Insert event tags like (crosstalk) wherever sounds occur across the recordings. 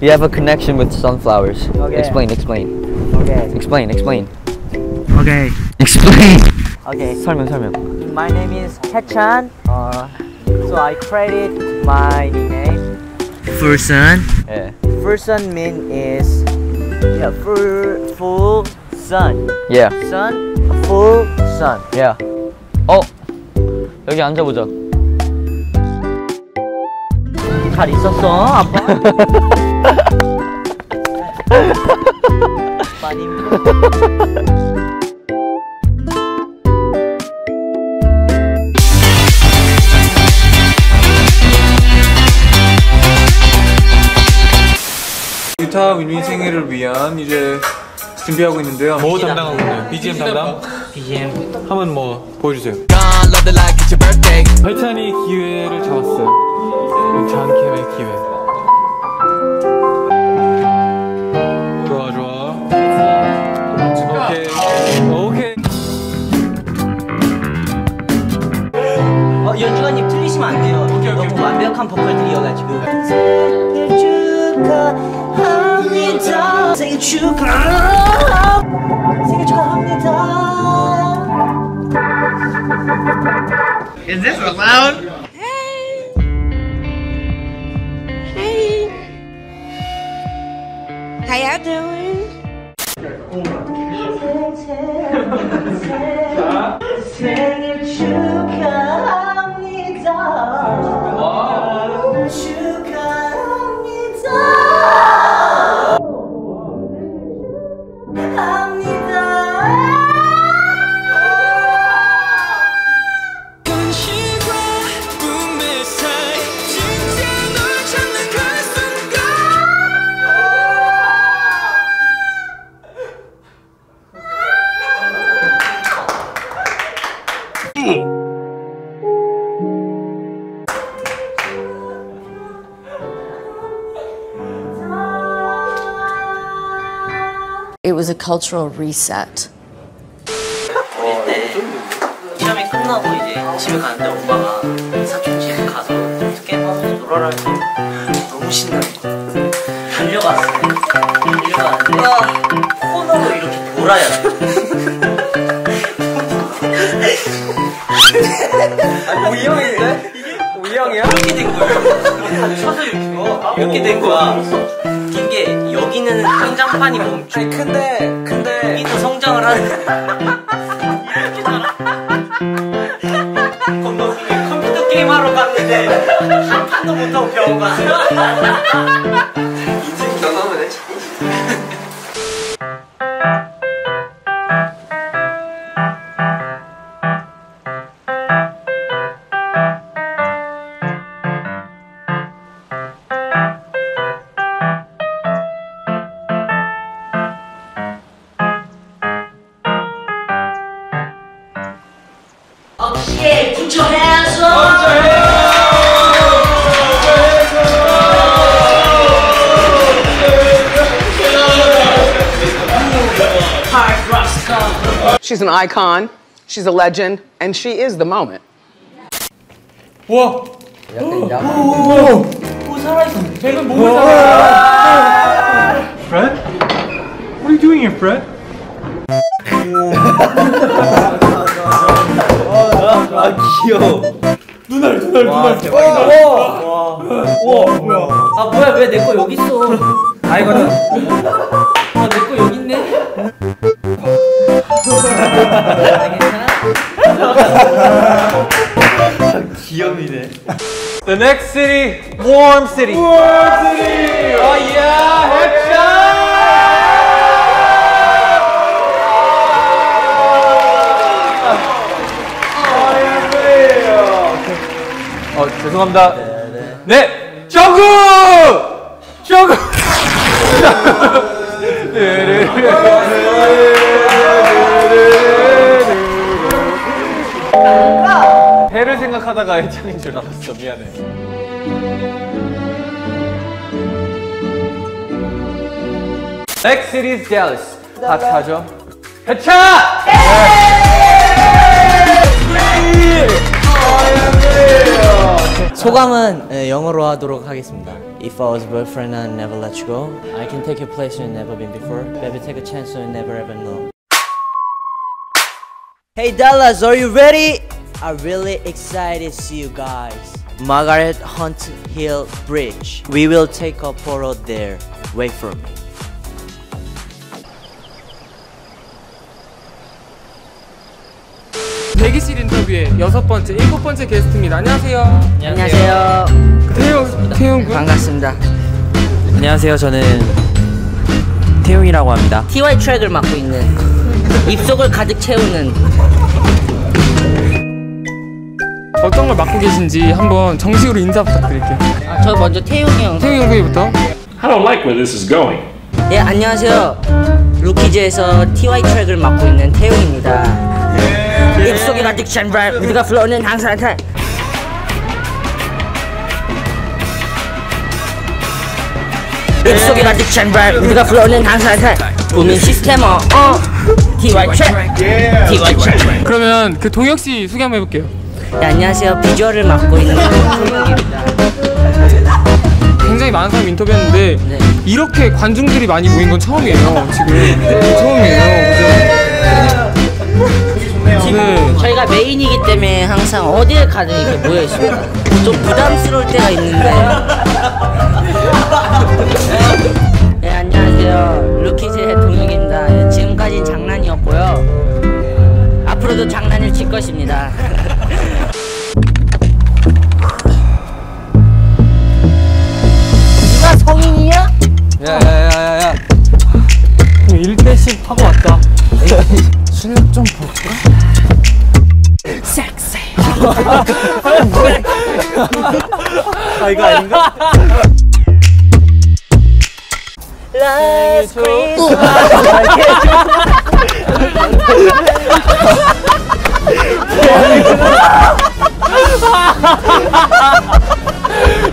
You have a connection with sunflowers. Okay. Explain, explain. Okay. Explain, explain. Okay. Explain. Okay. 설명, 설명. My name is Hechan. Uh, so I created my nickname. Fursun. 예. Fursun mean is yeah, full full sun. Yeah. Sun, full sun. Yeah. 어. 여기 앉아보자. 잘 있었어, 아빠? (laughs) (laughs) 아빠님. 유타 윈윈 생일을 위한 이제 준비하고 있는데요. 뭐 담당하고 있나요? BGM 담당? BGM. 한번 뭐 보여주세요. 발찬이 기회를 잡았어요. 잔캠의 기회. 연주관님 틀리시면 안 돼요. 오케이, 오케이. 너무 완벽한 보컬들이어가지고. 생일 축하합니다. 생일 축하. 생일 축하합니다. How y'all doing? 생일 축하 cultural reset. 어릴 때 시험이 끝나고 이제 집에 가는데 엄마가 사촌 집에 가서 게임하면서 놀아라 해서 너무 신나는 거야 달려갔어요 달려가는데 코너로 이렇게 돌아야 돼 우영인데? 우영이야? 이렇게 된 거예요 다쳐서 이렇게 이렇게 된 거야 웃긴 게 여기는 성장판이 멈춰 아니 근데 근데. 여기도 성장을 하는 이렇게 (laughs) 살아 건너뛰기 컴퓨터 게임 하러 갔는데 한 판도 못하고 병원 갔어 (laughs) She's an icon, she's a legend, and she is the moment. 와. 오 살아있어. 쟤는 몸을 Fred? What are you doing here, Fred? 아 귀여워. 눈알 눈알 눈알 대박이다. 와, 와, 와 뭐야? 아 뭐야 왜 내 거 여기 있어? 아 이거는 아내 거 여기 있네. 귀염이네. The next city, warm city. Warm city. Oh yeah, 어 죄송합니다. 네, 정국, 정국. 배를 생각하다가 해창인 줄 알았어. 미안해. X Series Dallas 핫하죠? 해차! 소감은 예, 영어로 하도록 하겠습니다. If I was a boyfriend, I'd never let you go. I can take your place you've never been before. Baby, take a chance so you never ever know. Hey Dallas, are you ready? I'm really excited to see you guys. Margaret Hunt Hill Bridge. We will take a photo there. Wait for me. 대기실 인터뷰의 여섯 번째, 일곱 번째 게스트입니다. 안녕하세요. 안녕하세요. 태용, 태용 군. 반갑습니다. 안녕하세요. 저는 태용이라고 합니다. TY 트랙을 맡고 있는 입속을 가득 채우는 어떤 걸 맡고 계신지 한번 정식으로 인사 부탁드릴게요. 아, 저 먼저 태용이 형. 태용 형부터. I don't like where this is going. 예, 안녕하세요. 루키즈에서 TY 트랙을 맡고 있는 태용입니다. 입속에 가득 찬 발, 우리가 불러오는 항상 탈. 입속에 가득 찬 발, 우리가 불러오는 항상 탈. 우민 시스테머, 어. TY track, TY track. 그러면 그 동혁 씨 소개 한번 해볼게요. 네, 안녕하세요. 비주얼을 맡고 있는 동혁입니다. 굉장히 많은 사람 인터뷰했는데 네. 이렇게 관중들이 많이 모인 건 처음이에요. 지금 처음이에요. 그죠? 네. 저희가 메인이기 때문에 항상 어디에 가든 이렇게 모여 있습니다. 좀 부담스러울 때가 있는데. 네 안녕하세요. 루키즈의 동혁입니다. 예, 지금까지는 장난이었고요. 앞으로도 장난을 칠 것입니다. 누가 성인이야? 야야야야야 1대씩 하고 왔다. Last Christmas.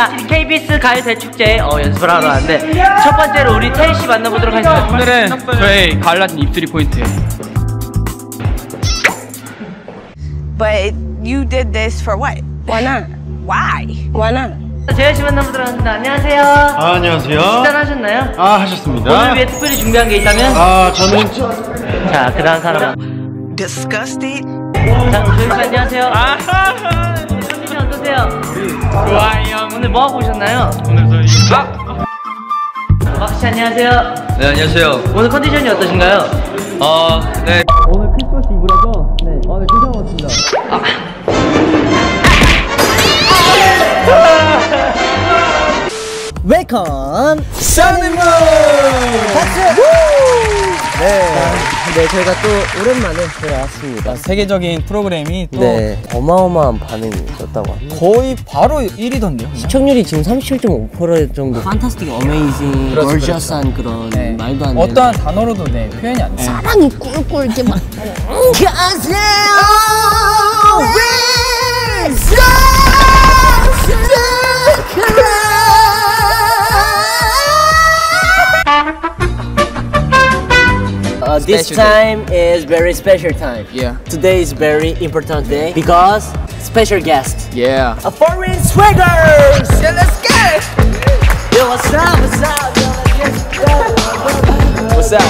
저희가 KBS 가요 대축제 어, 연습을 하러 왔는데 첫 번째로 우리 태희 씨 만나보도록 하겠습니다. 오늘은 저희 갈라진 입술이 포인트예요. But you did this for what? Why not? Why? Why not? 재현 씨 만나보도록 하겠습니다. 안녕하세요. 아, 안녕하세요. 식단하셨나요? 아, 하셨습니다. 오늘 위해 특별히 준비한 게 있다면? 아, 저는 자, 그 다음 사람은? Disgusted. 자, 조희 씨 안녕하세요. 손님 이 어떠세요? 좋아요. 오늘 뭐 하고 오셨나요? 오늘 저희 박씨 안녕하세요. 네 안녕하세요 오늘 컨디션이 어떠신가요? 어 네 오늘 크리스마스 이브라서 네. 아, 네, 괜찮은 것 같습니다. 웰컴 써니문 박수 네. 네 저희가 또 오랜만에 돌아왔습니다 세계적인 프로그램이 또 네 어마어마한 반응이었다고 합니다 거의 바로 1위던데요. 시청률이 지금 37.5% 정도 판타스틱 어메이징 걸저스한 그런 네. 말도 안 되는 어떠한 단어로도 네, 표현이 안 돼요. 사랑이 꿀꿀 이렇게 막. Uh, this Special time is very special time. Yeah. Today is very important day because special guest. Yeah. A foreign swaggers. Yeah, let's get it. Yo, what's up? What's up? Yo, let's get it. What's up?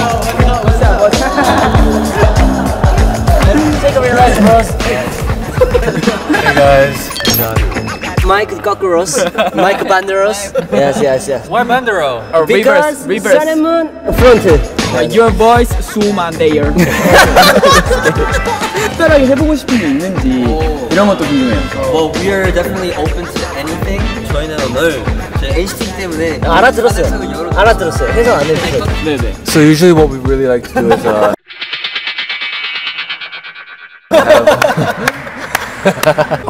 What's up? What's up? Take a relax, bros. Hey guys. Mike Kokuros, Mike Banderos. Yes, yes, yes. Why Bandero? Or Because reverse, reverse. Sun and Moon fronted. Uh, your voice 수만 대열. 특별하게 (laughs) 해보고 싶은 게 있는지 이런 것도 궁금해요. Well, we are definitely open to anything 저희는 오늘 저희 NCT 때문에 알아들었어요. 알아들었어요. 해석 안 해주세요. 네네. So usually what we really like to do is uh, (laughs)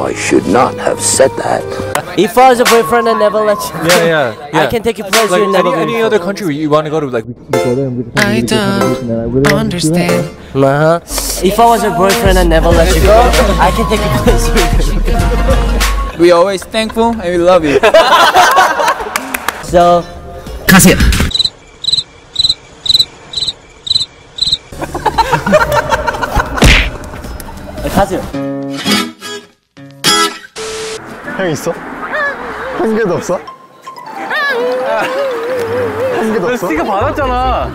If I was a boyfriend and never let you yeah, yeah, yeah. I can take you places like you never any, been. any other country where you want to go to, like we can go there and we can I don't understand. Uh-huh. If I was your boyfriend and never let you go, I can take you places you never We always thankful and we love you. (laughs) So 가세요. 네, 가세요. 형 있어? 한 개도 없어? 한 개도 없어? 스티커 받았잖아.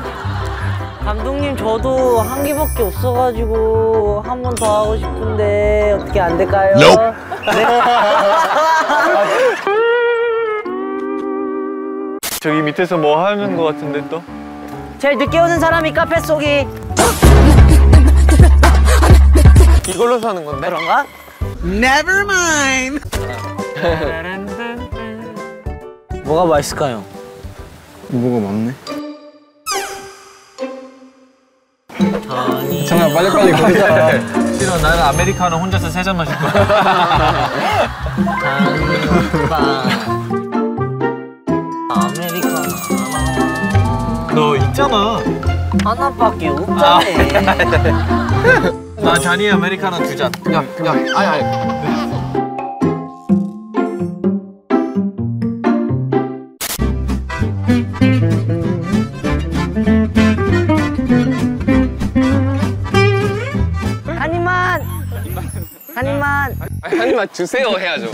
감독님 저도 한 개밖에 없어가지고 한 번 더 하고 싶은데 어떻게 안 될까요? (laughs) 저기 밑에서 뭐 하는 거 같은데 또? 제일 늦게 오는 사람이 카페 속이 이걸로 사는 건데? 그런가? Never mind. 뭐가 맛있을까요? 뭐가 많네. 잠깐 빨리빨리 (laughs) 거기다. 싫어, 나는 아메리카노 혼자서 세 잔 마실 거야. 아메리카노 너 있잖아. 하나밖에 없잖아 나 잔이 아메리카노 두 잔. 그냥 그냥 아니 아니. 한 입만 주세요 해야죠.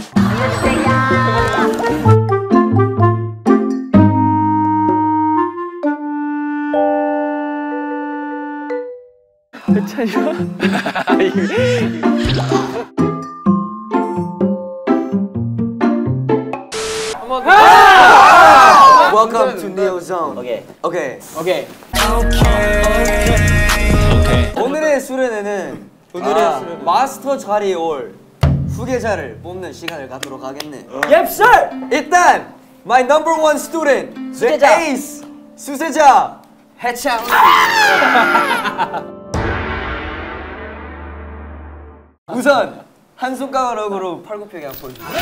Welcome to Neo Zone. 오케이 오케이. 오케이. 오늘의 수련회는 오늘의 수련회. 마스터 자리에 올 후계자를 뽑는 시간을 갖도록 하겠네. Yes sir 일단 my number one student, 수세자. the ace, 수세자 해창. (laughs) 우선 한 손가락으로 팔굽혀펴기 한번 보여주세요.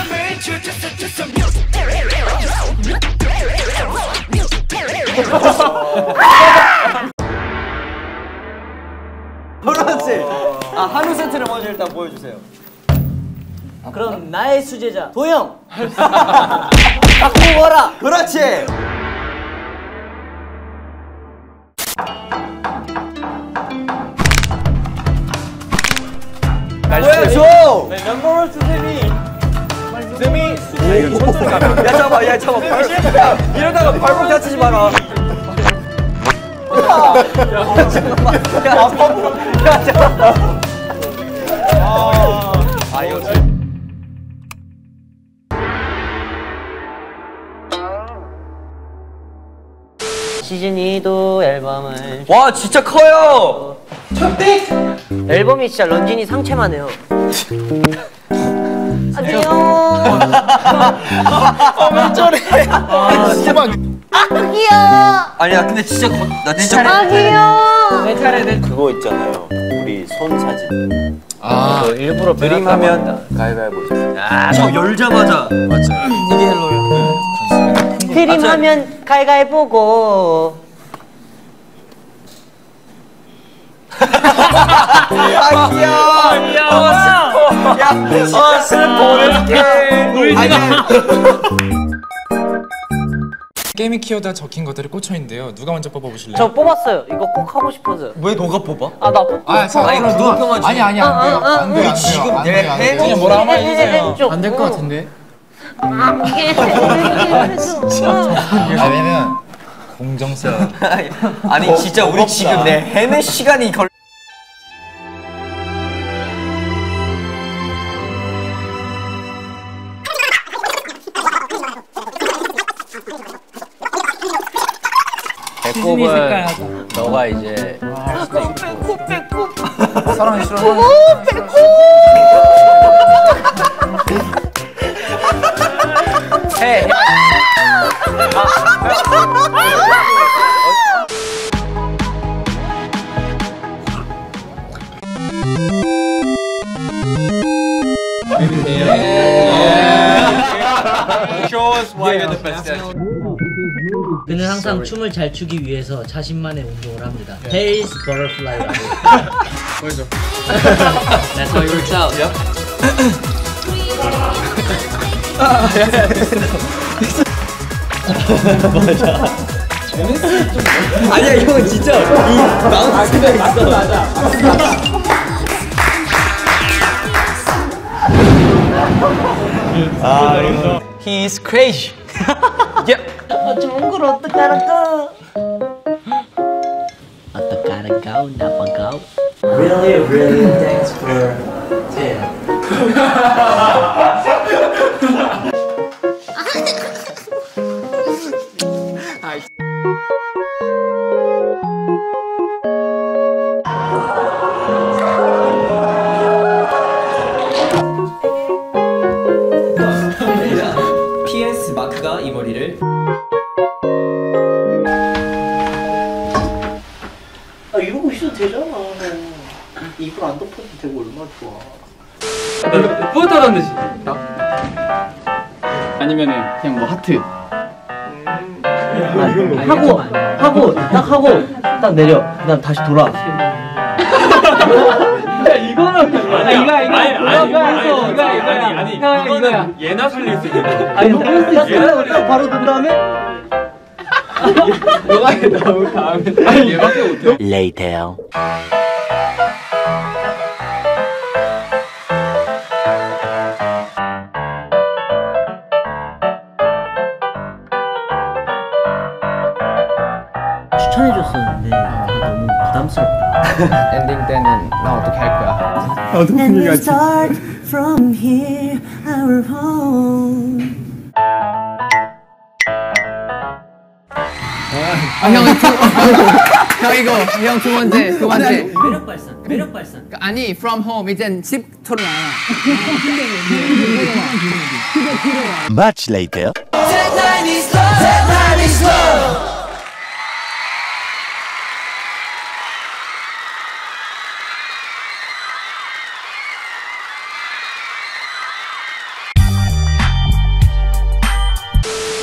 (laughs) 그렇지. 아 한우 세트를 먼저 일단 보여주세요. 그럼 나의 수제자 도영 (laughs) 갖고 와라 그렇지. 보여줘. 넘버원 수제비 야 잠깐만, 야 잠깐만. 발, 야, 이러다가 발목 다치지 마라. 야, 야, 잠깐만. 야, 발목, 야, 잠깐만. 아, 이거 시즌 2도 앨범을 와, 진짜 커요. 앨범이 진짜 런쥔이 상체만 해요 (laughs) 안녕 왜 저래? 아, 진짜 막. 아니야, 근데 진짜 거, 나 진짜. 내 차례는 그거 있잖아요. 우리 손 사진. 아, 일부러 그림하면 가위바위보. 저 열자마자. 트림하면 갈갈보고 아, 귀여워. 야, 아, 슬퍼. 어떡해. 아니, 게임 키워드가 적힌 것들이 꽂혀 있는데요. 누가 먼저 뽑아보실래요? 저 뽑았어요 이거 꼭 하고 싶어서 왜 너가 뽑아? 아나 뽑 아, 자, 아니, 그럼 누가 누가 평하지? 아니 아니 안 돼요. 안 돼요. 안 돼요. 지금 안내 돼요. 안팬 돼요. 그냥 뭐라 한번 해주세요. 좀. 안될 것 같은데. 아, 왜냐면 공정성. 아니, 진짜 우리 지금 내 헤매 시간이 걸. 배꼽은 너가 이제 사랑이 싫어. 해, Show us why 해. 그는 항상 춤을 잘 추기 위해서 자신만의 운동을 합니다. face butterfly라고. 보여줘. (laughs) That's why you're out. Yep. (laughs) 아니야 이건 진짜 이 마운트가 있어. He's crazy. 아, 좋은 걸 어떡하라까? 어떡하라까? 나빠가? Really, really thanks for tail. 되잖아. 이불 안 덮어도 되고 얼마나 좋아. 뿌듯하다는 듯이. 아니면은 그냥 뭐 하트. 하고 하고 딱 하고 딱 내려. 난 다시 돌아. 이거는 아니 이거 이거 아니 아니 이거 이거 아니 아니 이거는 예나 살릴 수 있는 거. 아니 딱 예나 바로 든 다음에 너가 해 나올 다음에 아니 얘밖에 못해. Later. 추천해줬었는데 너무 부담스럽다. (laughs) 엔딩 때는 나 어떻게 할 거야? 나도 분위기 같이. start from here, our home. 아형 형 이거 형 두 번째 두 번째 매력 발산, 매력 발산. 아니 from home 이젠 10초로 나와. Much later.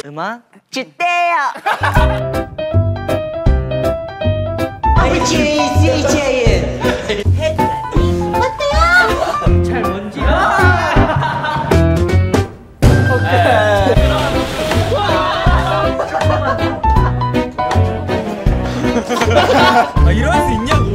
음악 주대요. (laughs) 잘 뭔지. 아, 일어날 수 있냐고.